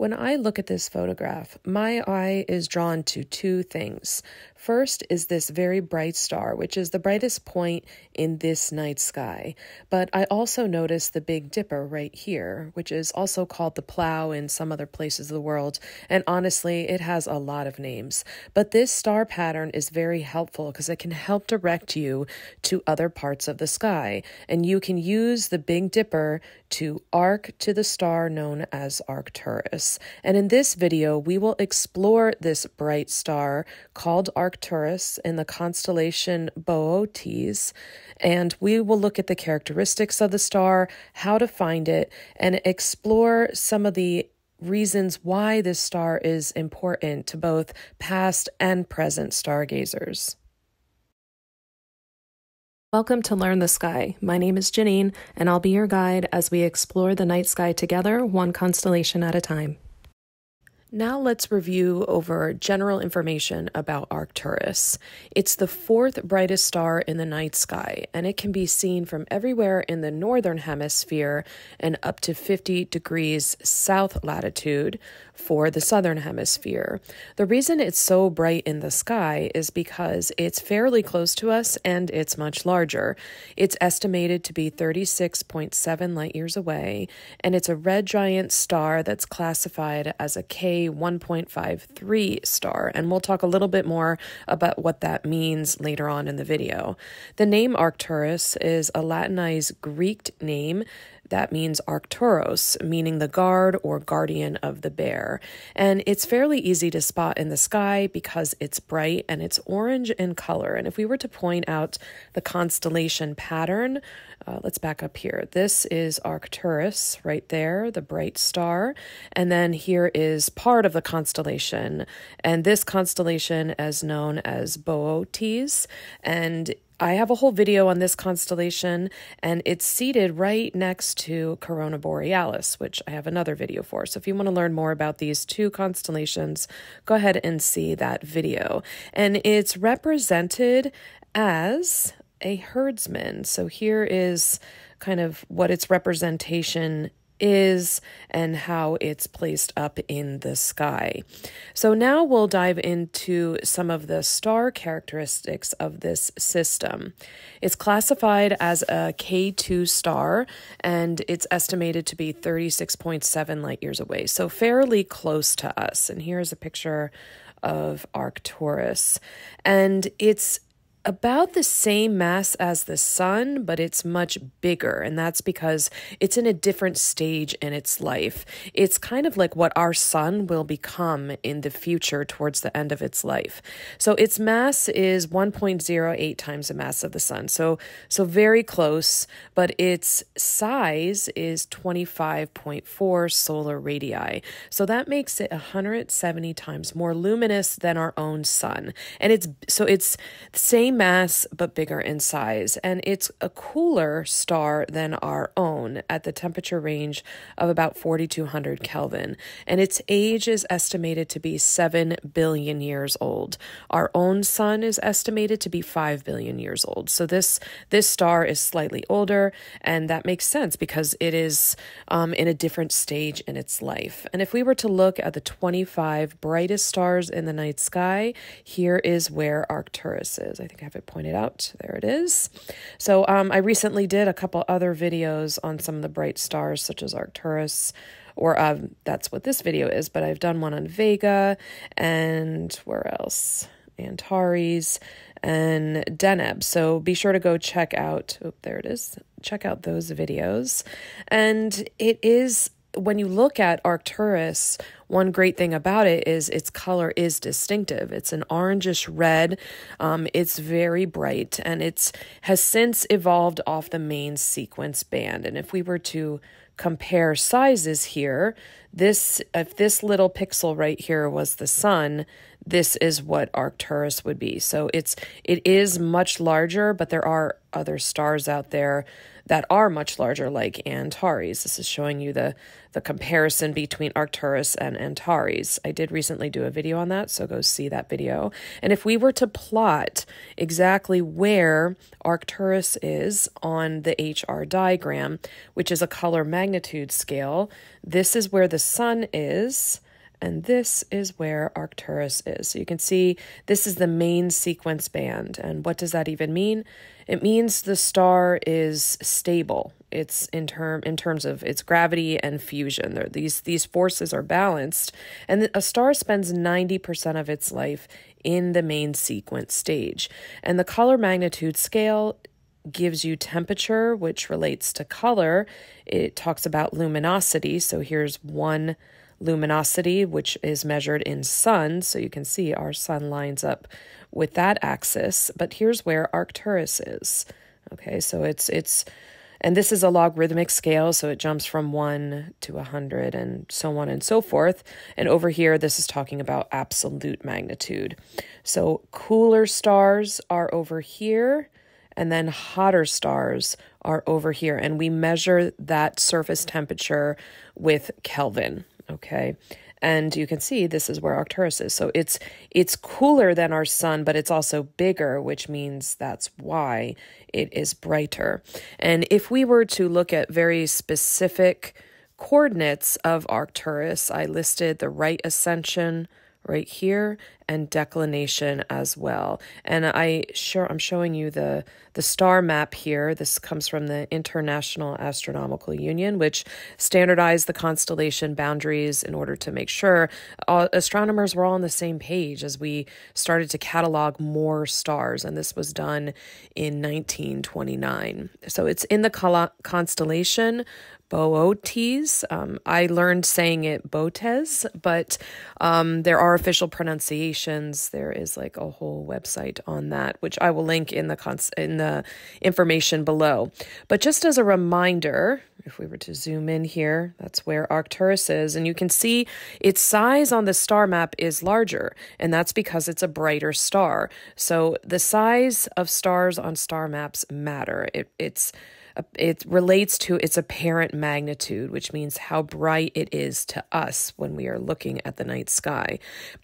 When I look at this photograph, my eye is drawn to two things. First is this very bright star, which is the brightest point in this night sky. But I also notice the Big Dipper right here, which is also called the Plough in some other places of the world. And honestly, it has a lot of names. But this star pattern is very helpful because it can help direct you to other parts of the sky. And you can use the Big Dipper to arc to the star known as Arcturus. And in this video, we will explore this bright star called Arcturus Arcturus in the constellation Boötes, and we will look at the characteristics of the star, how to find it, and explore some of the reasons why this star is important to both past and present stargazers. Welcome to Learn the Sky. My name is Janine, and I'll be your guide as we explore the night sky together, one constellation at a time. Now let's review over general information about Arcturus. It's the fourth brightest star in the night sky, and it can be seen from everywhere in the northern hemisphere and up to 50 degrees south latitude for the southern hemisphere. The reason it's so bright in the sky is because it's fairly close to us and it's much larger. It's estimated to be 36.7 light years away, and it's a red giant star that's classified as a K 1.53 star, and we'll talk a little bit more about what that means later on in the video. The name Arcturus is a Latinized Greek name that means Arcturus, meaning the guard or guardian of the bear. And it's fairly easy to spot in the sky because it's bright and it's orange in color. And if we were to point out the constellation pattern, uh, let's back up here. This is Arcturus right there, the bright star. And then here is part of the constellation. And this constellation is known as Boötes. And I have a whole video on this constellation, and it's seated right next to Corona Borealis, which I have another video for. So if you want to learn more about these two constellations, go ahead and see that video. And it's represented as a herdsman. So here is kind of what its representation is and how it's placed up in the sky. So now we'll dive into some of the star characteristics of this system. It's classified as a K2 star and it's estimated to be 36.7 light years away, so fairly close to us. And here's a picture of Arcturus. And it's about the same mass as the sun, but it's much bigger. And that's because it's in a different stage in its life. It's kind of like what our sun will become in the future towards the end of its life. So its mass is 1.08 times the mass of the sun. So, so very close, but its size is 25.4 solar radii. So that makes it 170 times more luminous than our own sun. And it's so it's the same same mass but bigger in size, and it's a cooler star than our own at the temperature range of about 4200 Kelvin, and its age is estimated to be 7 billion years old. Our own sun is estimated to be 5 billion years old. So this this star is slightly older, and that makes sense because it is um, in a different stage in its life. And if we were to look at the 25 brightest stars in the night sky, here is where Arcturus is. I think have it pointed out. There it is. So um, I recently did a couple other videos on some of the bright stars, such as Arcturus, or um, that's what this video is, but I've done one on Vega and where else? Antares and Deneb. So be sure to go check out, oh, there it is, check out those videos. And it is when you look at Arcturus, one great thing about it is its color is distinctive. It's an orangish red. Um, it's very bright, and it's has since evolved off the main sequence band. And if we were to compare sizes here, this if this little pixel right here was the sun, this is what Arcturus would be. So it's it is much larger, but there are other stars out there that are much larger, like Antares. This is showing you the, the comparison between Arcturus and Antares. I did recently do a video on that, so go see that video. And if we were to plot exactly where Arcturus is on the HR diagram, which is a color magnitude scale, this is where the sun is and this is where Arcturus is. So you can see this is the main sequence band. And what does that even mean? It means the star is stable. It's in term in terms of its gravity and fusion. There, these these forces are balanced, and a star spends ninety percent of its life in the main sequence stage. And the color magnitude scale gives you temperature, which relates to color. It talks about luminosity. So here's one luminosity, which is measured in sun. So you can see our sun lines up with that axis. But here's where Arcturus is. Okay, so it's it's and this is a logarithmic scale, so it jumps from 1 to a 100 and so on and so forth. And over here, this is talking about absolute magnitude. So cooler stars are over here, and then hotter stars are over here. And we measure that surface temperature with Kelvin okay? And you can see this is where Arcturus is. So it's it's cooler than our sun, but it's also bigger, which means that's why it is brighter. And if we were to look at very specific coordinates of Arcturus, I listed the right ascension, right here and declination as well. And I sure I'm showing you the the star map here. This comes from the International Astronomical Union, which standardized the constellation boundaries in order to make sure all, astronomers were all on the same page as we started to catalog more stars. And this was done in 1929. So it's in the constellation Boötes. Um, I learned saying it Botes, but um, there are official pronunciations. There is like a whole website on that, which I will link in the cons- in the information below. But just as a reminder, if we were to zoom in here, that's where Arcturus is, and you can see its size on the star map is larger, and that's because it's a brighter star. So the size of stars on star maps matter. It, it's it relates to its apparent magnitude, which means how bright it is to us when we are looking at the night sky.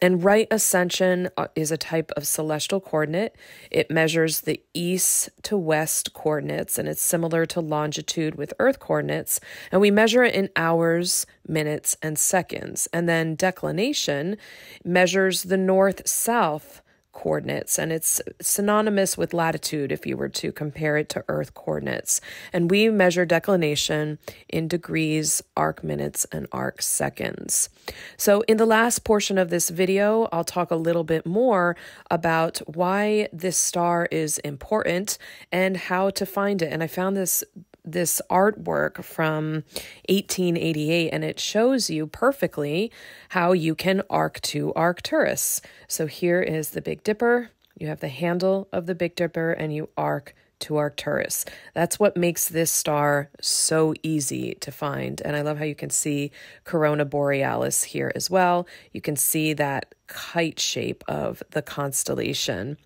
And right ascension uh, is a type of celestial coordinate. It measures the east to west coordinates, and it's similar to longitude with Earth coordinates. And we measure it in hours, minutes, and seconds. And then declination measures the north south coordinates and it's synonymous with latitude if you were to compare it to earth coordinates. And we measure declination in degrees arc minutes and arc seconds. So in the last portion of this video i'll talk a little bit more about why this star is important and how to find it. And i found this this artwork from 1888 and it shows you perfectly how you can arc to Arcturus. So here is the Big Dipper. You have the handle of the Big Dipper and you arc to Arcturus. That's what makes this star so easy to find. And I love how you can see Corona Borealis here as well. You can see that kite shape of the constellation.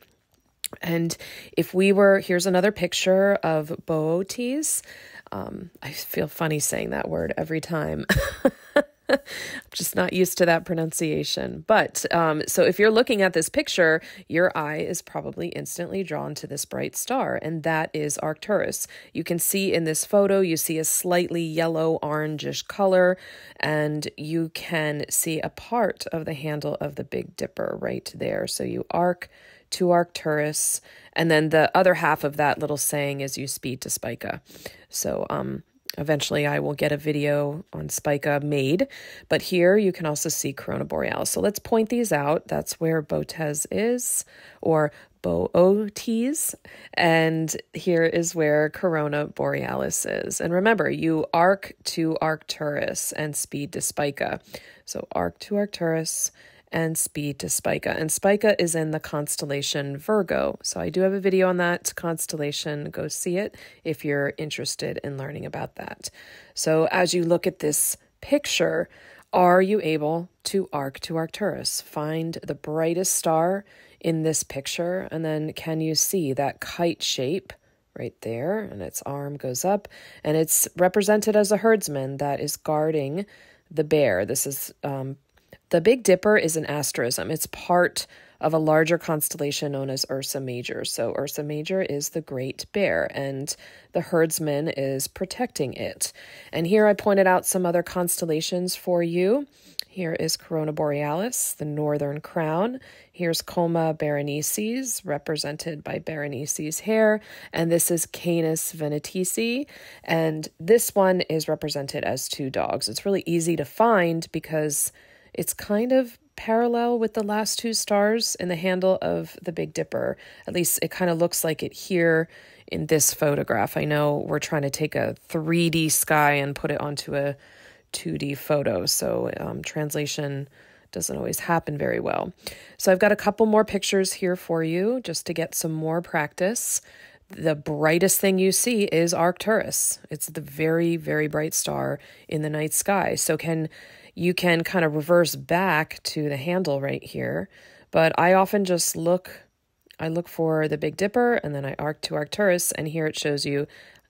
And if we were, here's another picture of Boötes. Um, I feel funny saying that word every time. I'm just not used to that pronunciation. But um, so if you're looking at this picture, your eye is probably instantly drawn to this bright star, and that is Arcturus. You can see in this photo, you see a slightly yellow orangish color, and you can see a part of the handle of the Big Dipper right there. So you arc to Arcturus. And then the other half of that little saying is you speed to Spica. So um, eventually I will get a video on Spica made. But here you can also see Corona Borealis. So let's point these out. That's where Botes is, or Boötes, and here is where Corona Borealis is. And remember, you arc to Arcturus and speed to Spica. So arc to Arcturus and speed to Spica. And Spica is in the constellation Virgo. So I do have a video on that constellation. Go see it if you're interested in learning about that. So as you look at this picture, are you able to arc to Arcturus? Find the brightest star in this picture, and then can you see that kite shape right there, and its arm goes up, and it's represented as a herdsman that is guarding the bear. This is um, the Big Dipper is an asterism. It's part of a larger constellation known as Ursa Major. So, Ursa Major is the Great Bear, and the herdsman is protecting it. And here I pointed out some other constellations for you. Here is Corona Borealis, the Northern Crown. Here's Coma Berenices, represented by Berenices hair. And this is Canis venatici. And this one is represented as two dogs. It's really easy to find because it's kind of parallel with the last two stars in the handle of the Big Dipper. At least it kind of looks like it here in this photograph. I know we're trying to take a 3D sky and put it onto a 2D photo, so um, translation doesn't always happen very well. So I've got a couple more pictures here for you just to get some more practice. The brightest thing you see is Arcturus. It's the very, very bright star in the night sky. So can you can kind of reverse back to the handle right here, but I often just look I look for the Big Dipper and then I arc to Arcturus and here it shows you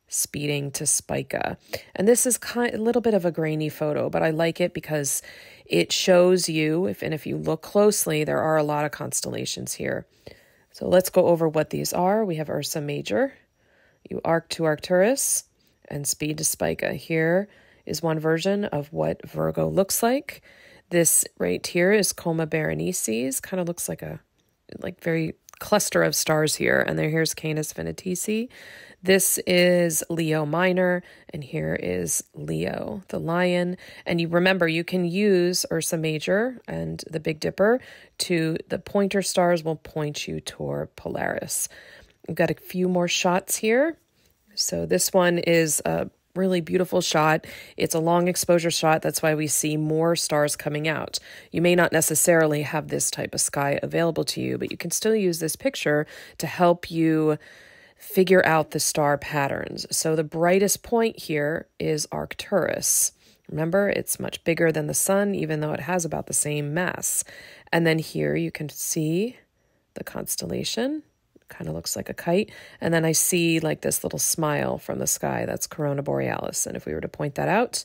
speeding to Spica. And this is kind a little bit of a grainy photo, but I like it because it shows you if and if you look closely, there are a lot of constellations here. So let's go over what these are. We have Ursa Major, you arc to Arcturus, and speed to Spica. Here is one version of what Virgo looks like. This right here is Coma Berenices, kind of looks like a like very cluster of stars here. And there here's Canis venatici. This is Leo Minor, and here is Leo, the lion. And you remember, you can use Ursa Major and the Big Dipper to the pointer stars will point you toward Polaris. We've got a few more shots here. So this one is a really beautiful shot. It's a long exposure shot. That's why we see more stars coming out. You may not necessarily have this type of sky available to you, but you can still use this picture to help you figure out the star patterns. So the brightest point here is Arcturus. Remember, it's much bigger than the sun, even though it has about the same mass. And then here you can see the constellation kind of looks like a kite. And then I see like this little smile from the sky. That's Corona Borealis. And if we were to point that out,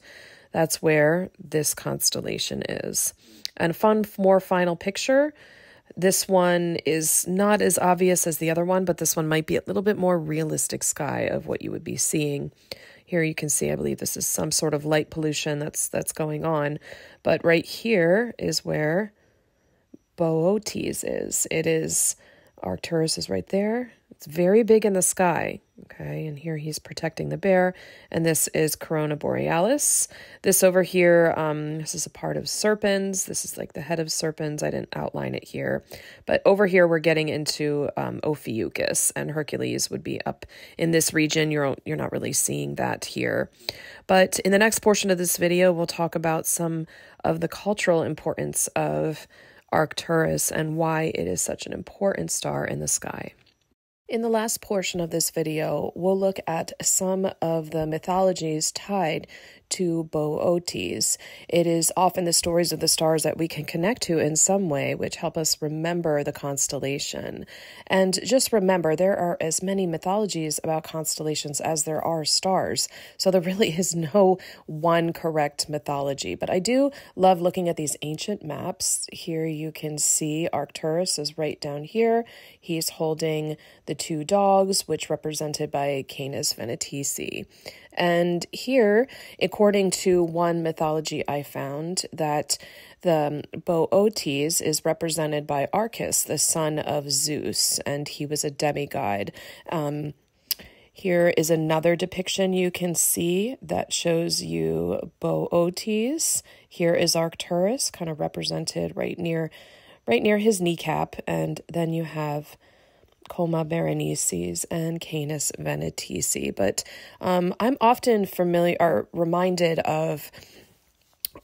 that's where this constellation is. And fun, more final picture. This one is not as obvious as the other one, but this one might be a little bit more realistic sky of what you would be seeing. Here you can see, I believe this is some sort of light pollution that's that's going on. But right here is where Boötes is. It is Arcturus is right there. It's very big in the sky. Okay, and here he's protecting the bear. And this is Corona Borealis. This over here, um, this is a part of Serpens. This is like the head of Serpens. I didn't outline it here. But over here, we're getting into um, Ophiuchus, and Hercules would be up in this region. You're, you're not really seeing that here. But in the next portion of this video, we'll talk about some of the cultural importance of Arcturus and why it is such an important star in the sky. In the last portion of this video, we'll look at some of the mythologies tied to Boötes. It is often the stories of the stars that we can connect to in some way, which help us remember the constellation. And just remember, there are as many mythologies about constellations as there are stars. So there really is no one correct mythology. But I do love looking at these ancient maps. Here you can see Arcturus is right down here. He's holding the two dogs, which represented by Canis venatici. And here, according to one mythology I found, that the Boötes is represented by Arcas, the son of Zeus, and he was a demigod. Um, here is another depiction you can see that shows you Boötes. Here is Arcturus, kind of represented right near, right near his kneecap, and then you have Coma Berenices and Canis venatici. But um, I'm often familiar or reminded of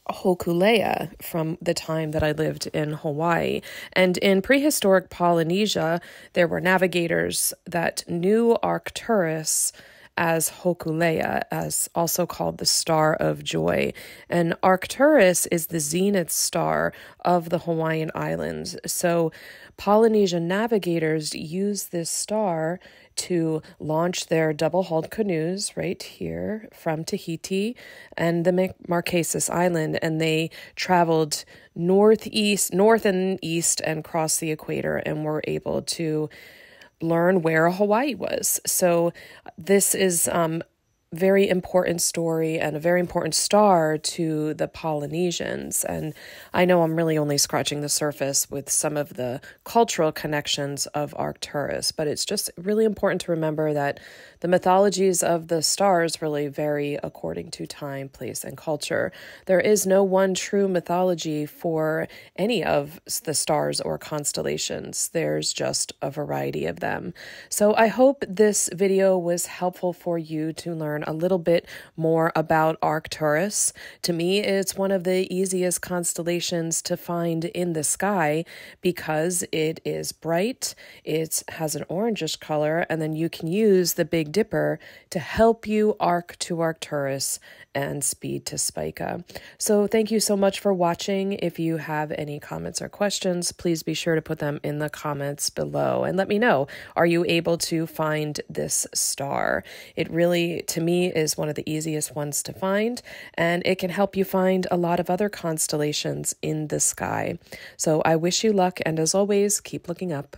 Hokulea from the time that I lived in Hawaii. And in prehistoric Polynesia, there were navigators that knew Arcturus as Hokulea, as also called the Star of Joy. And Arcturus is the zenith star of the Hawaiian Islands. So Polynesian navigators use this star to launch their double hulled canoes right here from Tahiti and the Marquesas Island, and they traveled northeast, north and east, and crossed the equator, and were able to learn where Hawaii was. So this is um, very important story and a very important star to the Polynesians. And I know I'm really only scratching the surface with some of the cultural connections of Arcturus, but it's just really important to remember that the mythologies of the stars really vary according to time, place, and culture. There is no one true mythology for any of the stars or constellations, there's just a variety of them. So I hope this video was helpful for you to learn a little bit more about Arcturus. To me, it's one of the easiest constellations to find in the sky because it is bright, it has an orangish color, and then you can use the Big Dipper to help you arc to Arcturus and speed to Spica. So, thank you so much for watching. If you have any comments or questions, please be sure to put them in the comments below and let me know. Are you able to find this star? It really, to me, is one of the easiest ones to find, and it can help you find a lot of other constellations in the sky. So, I wish you luck, and as always, keep looking up.